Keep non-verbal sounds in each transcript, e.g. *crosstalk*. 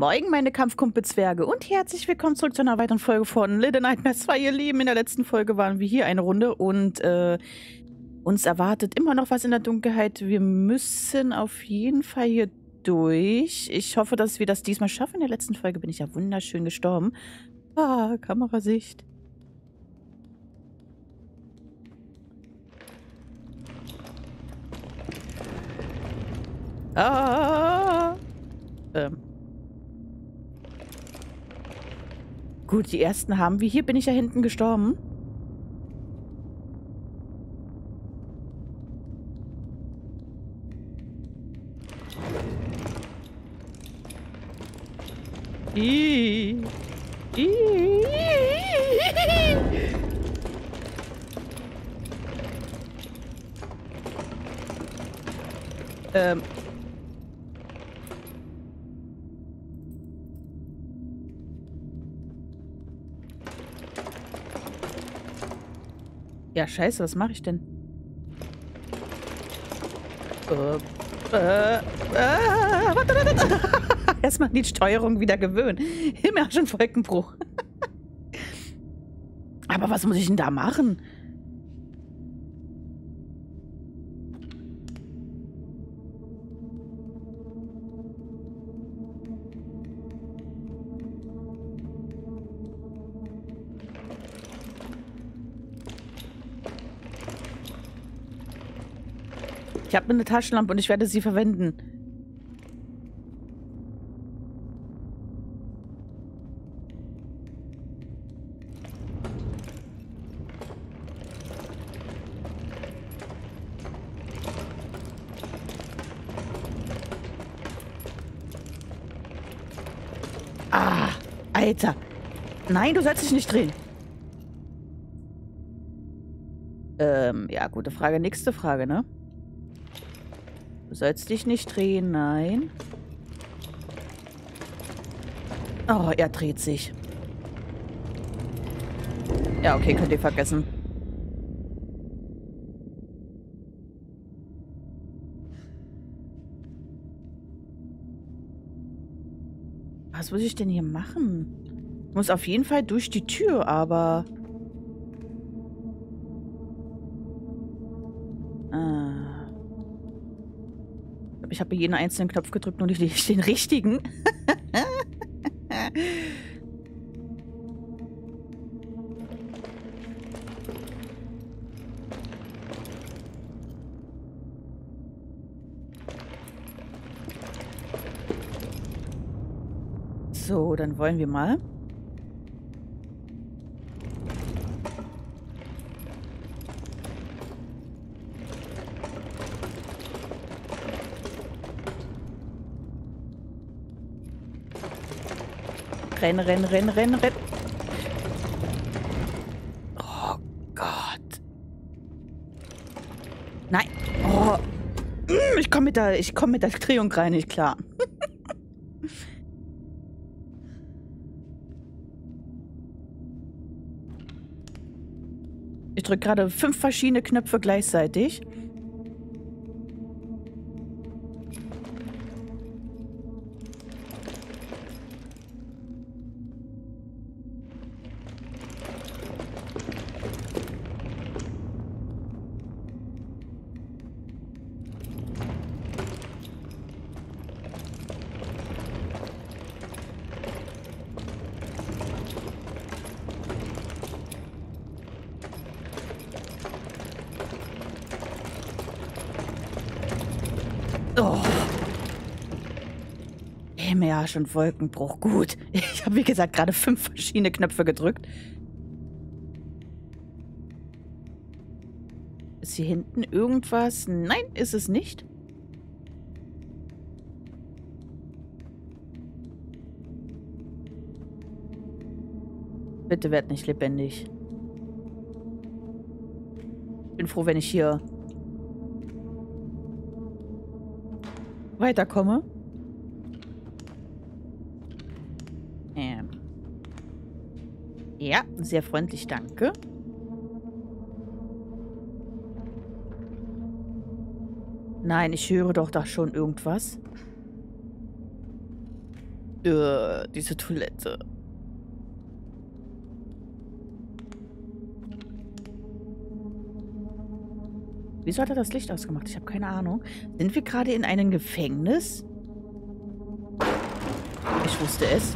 Moin, meine Kampfkumpelzwerge und herzlich willkommen zurück zu einer weiteren Folge von Little Nightmares 2, ihr Lieben. In der letzten Folge waren wir hier eine Runde und äh, uns erwartet immer noch was in der Dunkelheit. Wir müssen auf jeden Fall hier durch. Ich hoffe, dass wir das diesmal schaffen. In der letzten Folge bin ich ja wunderschön gestorben. Ah, Kamerasicht. Ah. Ähm. Gut, die ersten haben wir. Hier bin ich ja hinten gestorben. *laughs* Ähm. Ja, scheiße, was mache ich denn? Äh, äh, äh, warte, warte, warte. *laughs* Erstmal die Steuerung wieder gewöhnen. Immer schon Wolkenbruch. *laughs* Aber was muss ich denn da machen? Habe eine Taschenlampe und ich werde sie verwenden. Ah, Alter. Nein, du sollst dich nicht drehen. Ähm, ja, gute Frage. Nächste Frage, ne? Sollst dich nicht drehen, nein. Oh, er dreht sich. Ja, okay, könnt ihr vergessen. Was muss ich denn hier machen? Ich muss auf jeden Fall durch die Tür, aber... Ich habe jeden einzelnen Knopf gedrückt, nur nicht den richtigen. *laughs* So, dann wollen wir mal. Renn, renn, renn, renn, renn. Oh Gott. Nein. Oh. Ich komme mit der, ich komme mit der Drehung rein, nicht klar. Ich drücke gerade fünf verschiedene Knöpfe gleichzeitig. Himmelarsch und Wolkenbruch. Gut. Ich habe, wie gesagt, gerade fünf verschiedene Knöpfe gedrückt. Ist hier hinten irgendwas? Nein, ist es nicht. Bitte werd nicht lebendig. Bin froh, wenn ich hier weiterkomme. Ähm. Ja, sehr freundlich, danke. Nein, ich höre doch da schon irgendwas. Äh, diese Toilette. Wieso hat er das Licht ausgemacht? Ich habe keine Ahnung. Sind wir gerade in einem Gefängnis? Ich wusste es.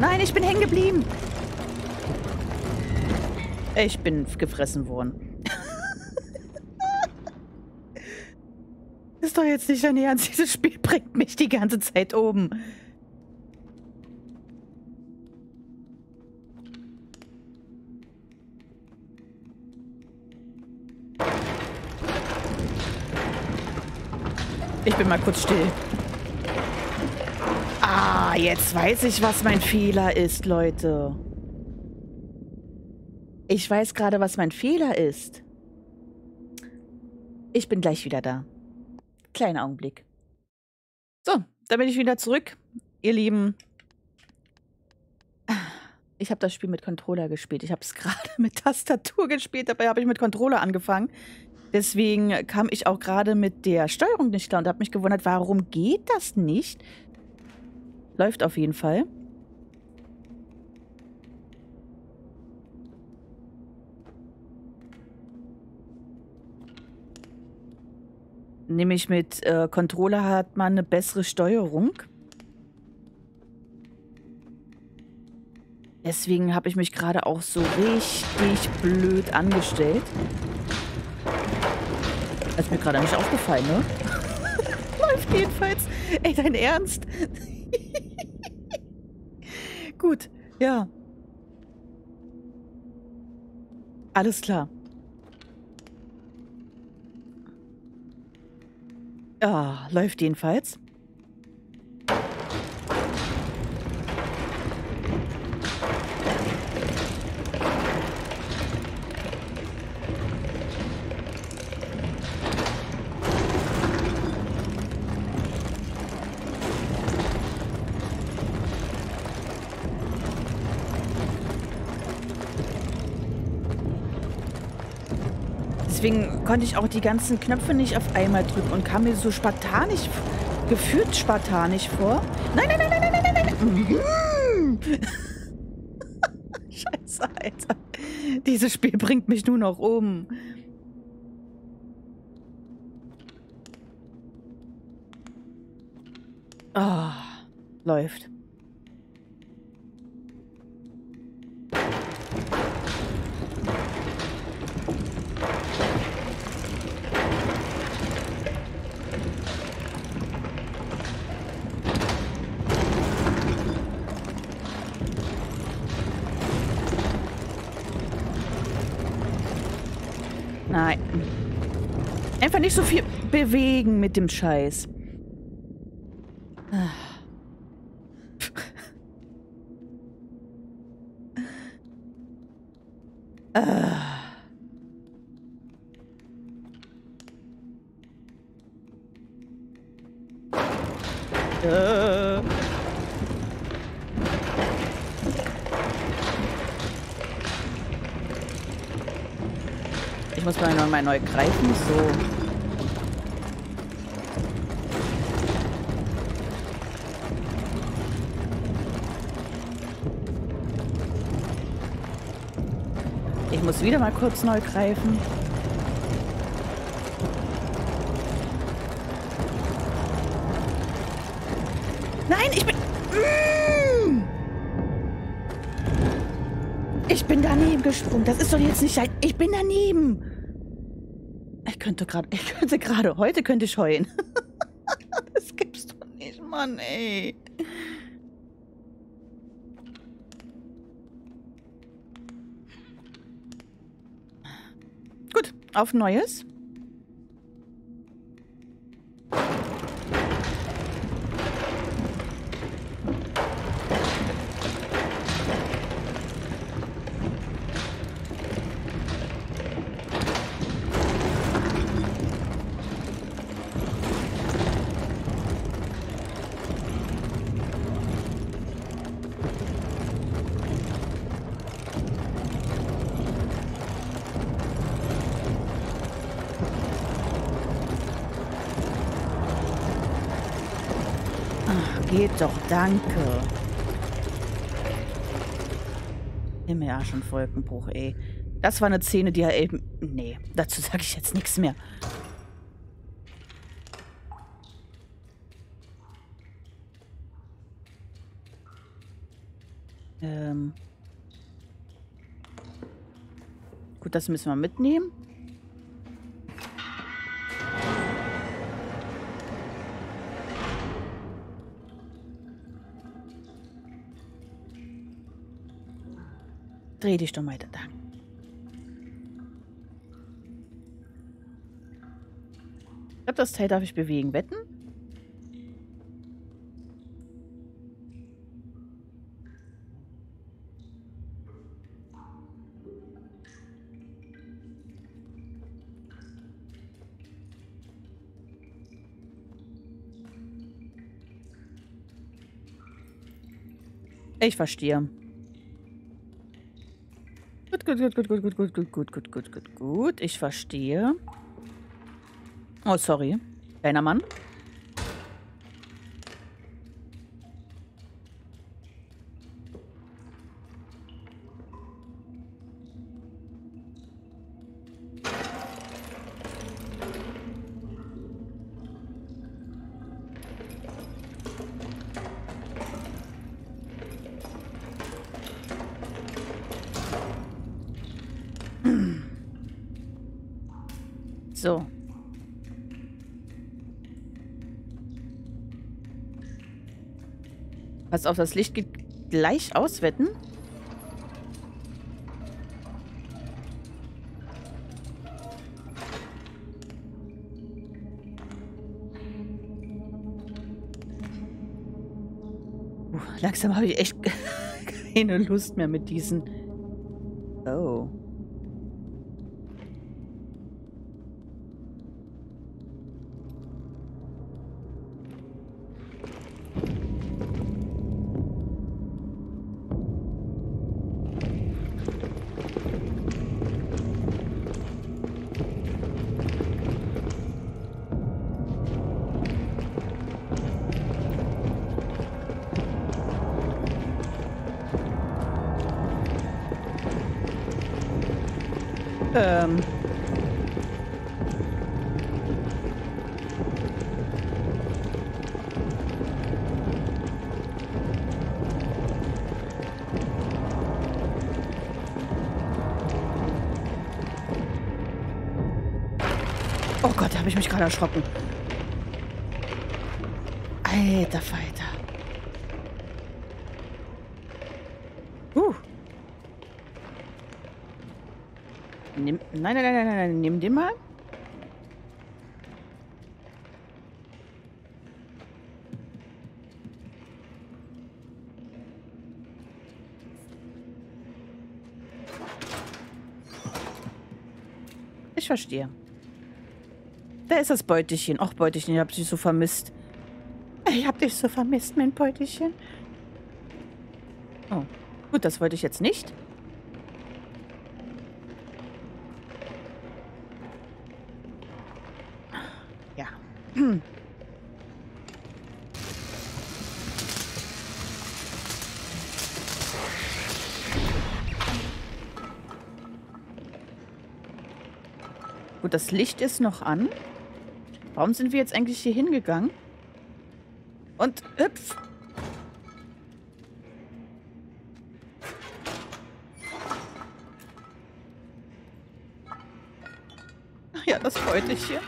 Nein, ich bin hängen geblieben. Ich bin gefressen worden. *laughs* ist doch jetzt nicht dein Ernst. Dieses Spiel bringt mich die ganze Zeit oben. Ich bin mal kurz still. Ah, jetzt weiß ich, was mein Fehler ist, Leute. Ich weiß gerade, was mein Fehler ist. Ich bin gleich wieder da. Kleiner Augenblick. So, da bin ich wieder zurück. Ihr Lieben, ich habe das Spiel mit Controller gespielt. Ich habe es *laughs* gerade mit Tastatur gespielt, dabei habe ich mit Controller angefangen. Deswegen kam ich auch gerade mit der Steuerung nicht klar und habe mich gewundert, warum geht das nicht? Läuft auf jeden Fall. Nämlich mit äh, Controller hat man eine bessere Steuerung. Deswegen habe ich mich gerade auch so richtig blöd angestellt. Das ist mir gerade nicht aufgefallen, ne? *laughs* Läuft jedenfalls. Ey, dein Ernst? *laughs* Gut, ja. Alles klar. Ja, läuft jedenfalls. Deswegen konnte ich auch die ganzen Knöpfe nicht auf einmal drücken und kam mir so spartanisch, gefühlt spartanisch vor. Nein, nein, nein, nein, nein, nein, nein, nein. *laughs* Scheiße, Alter. Dieses Spiel bringt mich nur noch um. Ah, oh, läuft. Nein. Einfach nicht so viel bewegen mit dem Scheiß. Neu greifen. So. Ich muss wieder mal kurz neu greifen. Nein, ich bin... Mm! Ich bin daneben gesprungen. Das ist doch jetzt nicht... Ich bin daneben könnte gerade, *laughs* ich könnte gerade, heute könnte ich heulen. *laughs* das gibt's doch nicht, Mann, ey. Gut, auf Neues. Ach, geht doch, danke. Himmel, ja, schon Wolkenbruch, ey. Das war eine Szene, die er eben... Nee, dazu sage ich jetzt nichts mehr. Ähm... Gut, das müssen wir mitnehmen. Dreh dich doch mal da. Ich glaube, das Teil darf ich bewegen. Wetten? Ich verstehe. Gut, gut, gut, gut, gut, gut, gut, gut, gut, gut, gut, gut. Ich verstehe. Oh, sorry. Kleiner Mann. Pass auf, das Licht geht gleich auswetten. Uh, langsam habe ich echt *laughs* keine Lust mehr mit diesen... Oh. Habe ich mich gerade erschrocken. Alter Falter. Uh. Nimm, nein, nein, nein, nein, nein, nimm den mal. Ich verstehe. Da ist das Beutelchen. Och, Beutelchen, ich hab dich so vermisst. Ich hab dich so vermisst, mein Beutelchen. Oh, gut, das wollte ich jetzt nicht. Ja. Gut, das Licht ist noch an. Warum sind wir jetzt eigentlich hier hingegangen? Und hüpf. Ach ja, das Beutelchen.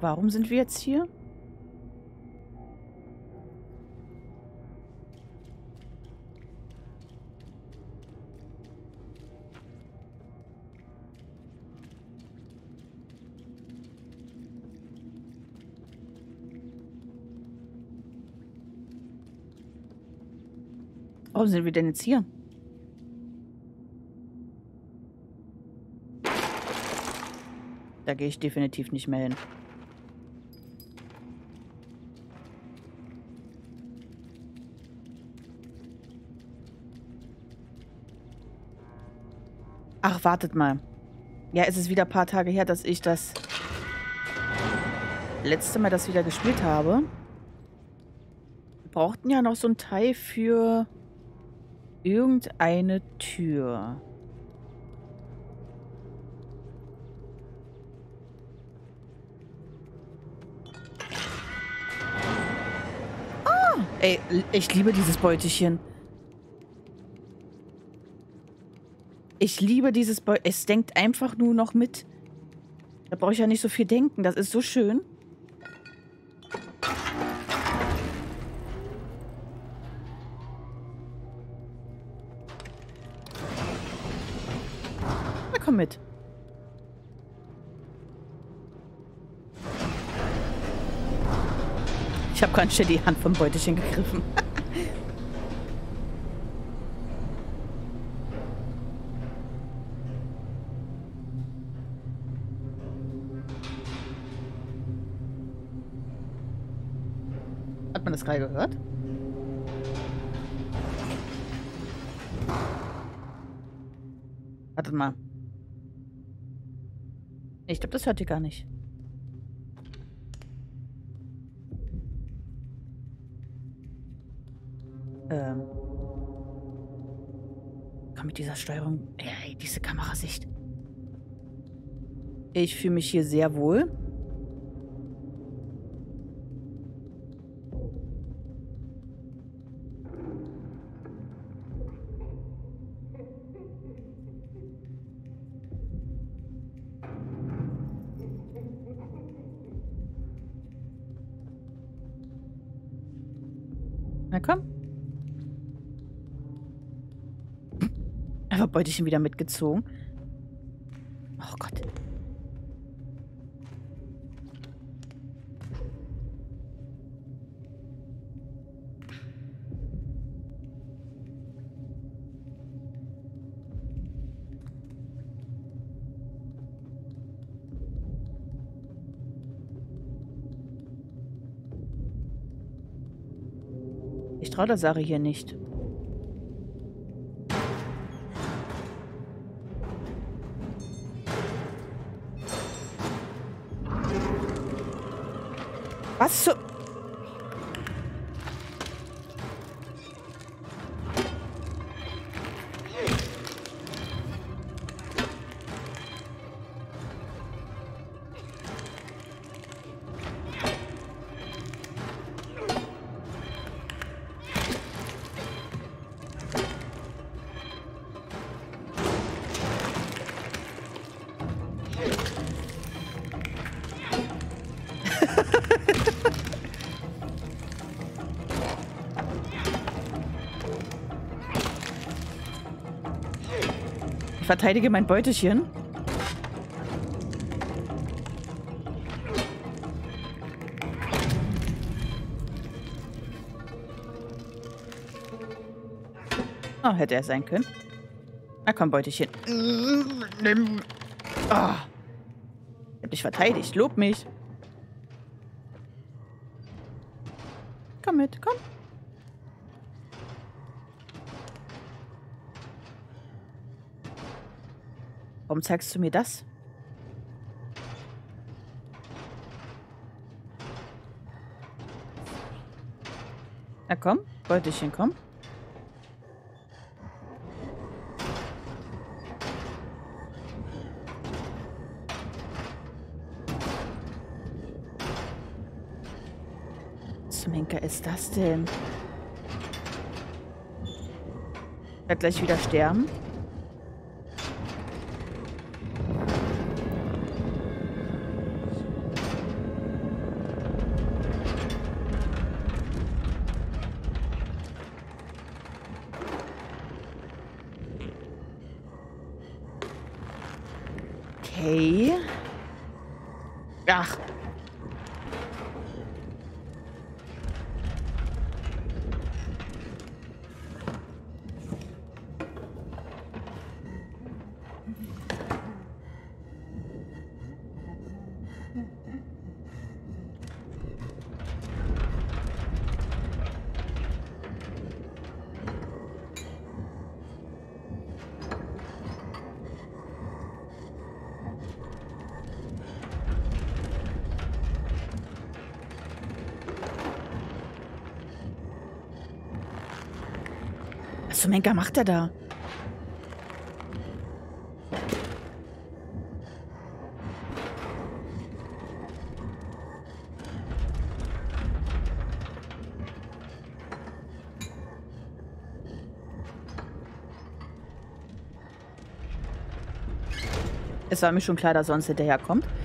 Warum sind wir jetzt hier? Warum sind wir denn jetzt hier? Da gehe ich definitiv nicht mehr hin. Ach, wartet mal. Ja, es ist wieder ein paar Tage her, dass ich das... letzte Mal das wieder gespielt habe. Wir brauchten ja noch so ein Teil für irgendeine Tür. Ah, ey, ich liebe dieses Beutelchen. Ich liebe dieses Beutelchen. Es denkt einfach nur noch mit. Da brauche ich ja nicht so viel denken. Das ist so schön. Mit. Ich habe ganz schön die Hand vom Beutelchen gegriffen. *laughs* Hat man das gerade gehört? Ich glaube, das hört ihr gar nicht. Ähm. Komm mit dieser Steuerung. Ey, diese Kamerasicht. Ich fühle mich hier sehr wohl. Beutelchen wieder mitgezogen. Oh Gott. Ich traue der Sache hier nicht. Was so... verteidige mein Beutelchen. Oh, hätte er sein können. Na komm, Beutelchen. Nimm. Oh. Ich hab dich verteidigt. Lob mich. Komm mit, komm. Warum zeigst du mir das? Na komm, Beutelchen, komm. Zum Henker ist das denn? Ich werde gleich wieder sterben. Okay. Ach. Zum Henker macht er da? Es war mir schon klar, dass sonst hinterherkommt. Ich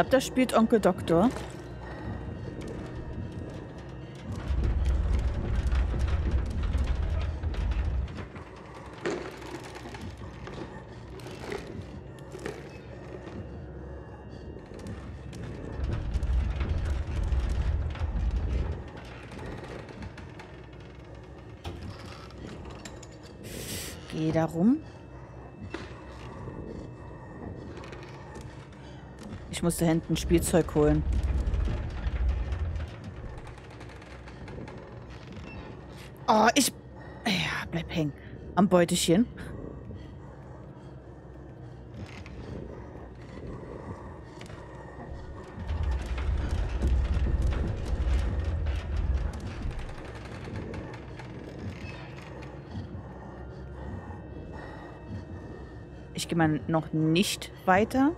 glaube, da spielt Onkel Doktor. Ich musste hinten Spielzeug holen. Oh, ich... Ja, bleib hängen. Am Beutelchen. Ich gehe mal noch nicht weiter.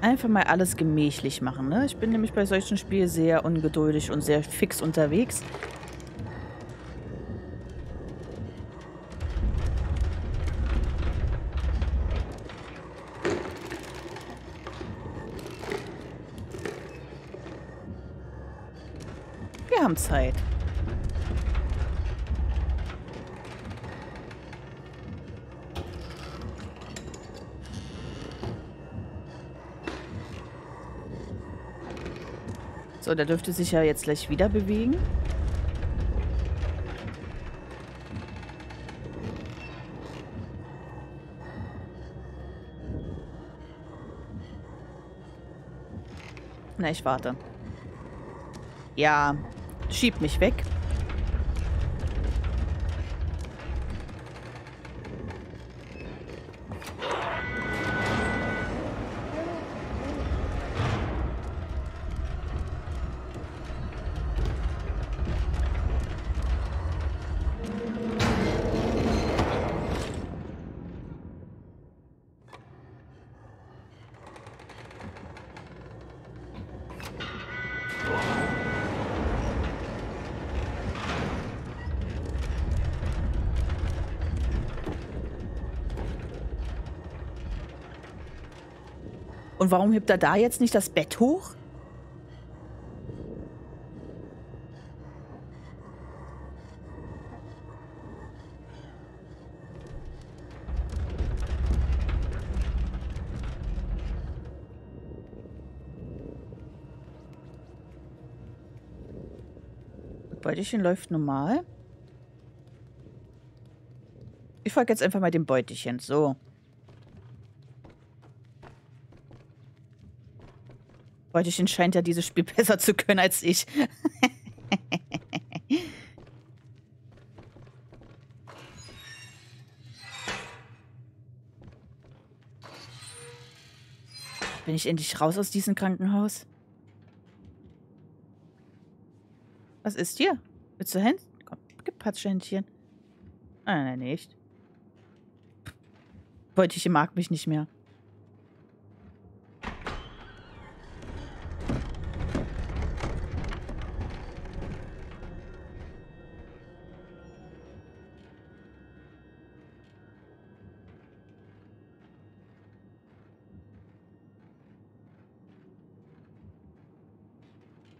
Einfach mal alles gemächlich machen, ne? Ich bin nämlich bei solchen Spielen sehr ungeduldig und sehr fix unterwegs. Wir haben Zeit. So, der dürfte sich ja jetzt gleich wieder bewegen. Na, ich warte. Ja, schieb mich weg. Und warum hebt er da jetzt nicht das Bett hoch? Beutelchen läuft normal. Ich folge jetzt einfach mal dem Beutelchen. So. Beutelchen scheint ja dieses Spiel *laughs* besser zu können als ich. *laughs* Bin ich endlich raus aus diesem Krankenhaus? Was ist hier? Willst du hin? Komm, gib Patschhändchen. Ah, nein, nicht. Beutelchen mag mich nicht mehr.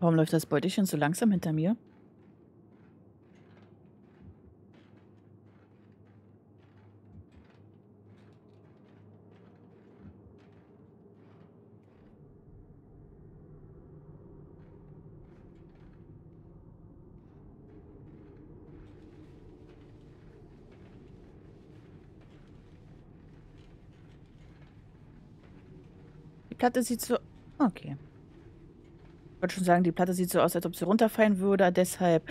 Warum läuft das Beutelchen so langsam hinter mir? Die Platte sieht so... Okay. Ich wollte schon sagen, die Platte sieht so aus, als ob sie runterfallen würde, deshalb...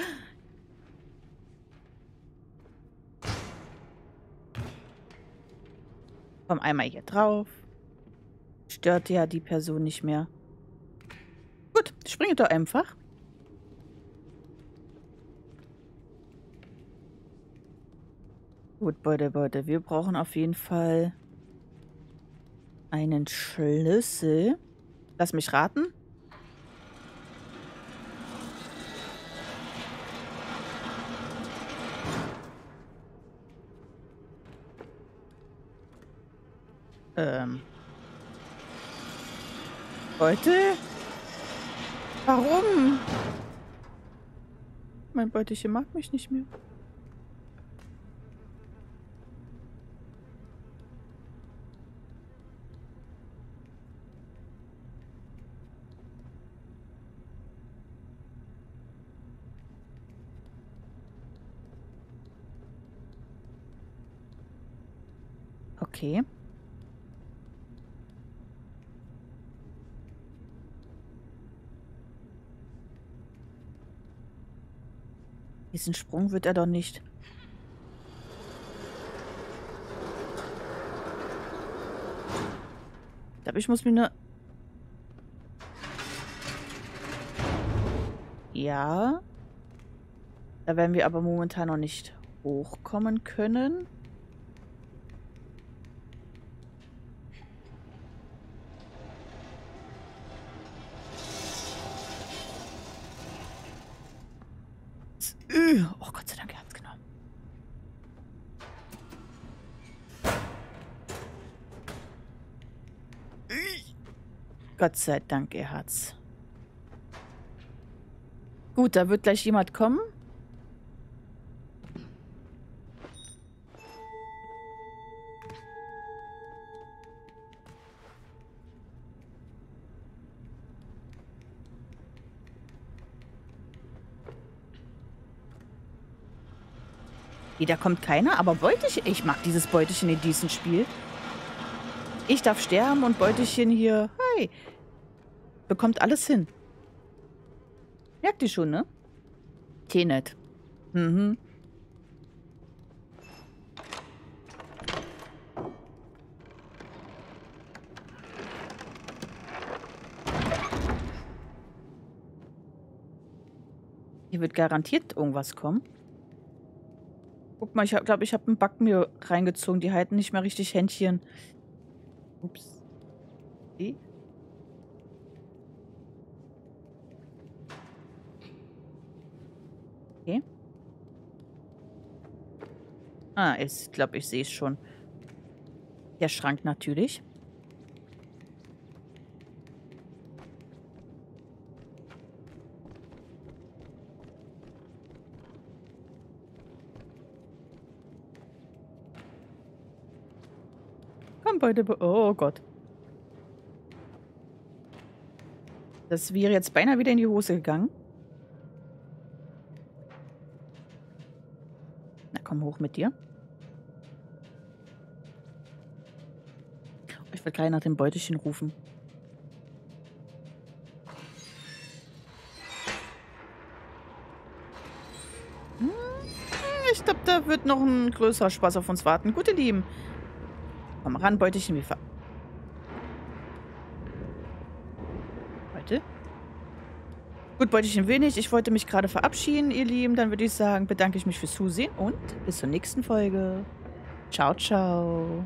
Komm einmal hier drauf. Stört ja die Person nicht mehr. Gut, springe doch einfach. Gut, Leute, Leute, wir brauchen auf jeden Fall einen Schlüssel. Lass mich raten. Ähm. Leute? Warum? Mein Beutelchen mag mich nicht mehr. Okay. Diesen Sprung wird er doch nicht. Ich glaube, ich muss mir nur... Ja. Da werden wir aber momentan noch nicht hochkommen können. Gott sei Dank, er hat's. Gut, da wird gleich jemand kommen. Nee, da kommt keiner, aber Beutelchen. Ich mag dieses Beutelchen in diesem Spiel. Ich darf sterben und Beutelchen hier. Hi. Bekommt alles hin. Merkt ihr schon, ne? Tenet. Mhm. Hier wird garantiert irgendwas kommen. Guck mal, ich glaube, ich habe einen Back mir reingezogen. Die halten nicht mehr richtig Händchen. Ups. Okay. Okay. Ah, ich glaube, ich sehe es schon. Der Schrank natürlich. Komm beide. Oh Gott. Das wäre jetzt beinahe wieder in die Hose gegangen. Na komm, hoch mit dir. Ich will gleich nach dem Beutelchen rufen. Hm, ich glaube, da wird noch ein größerer Spaß auf uns warten. Gute Lieben. Komm ran, Beutelchen, wie ver... Heute? Gut, Beutelchen wenig. Ich wollte mich gerade verabschieden, ihr Lieben. Dann würde ich sagen, bedanke ich mich fürs Zusehen und bis zur nächsten Folge. Ciao, ciao.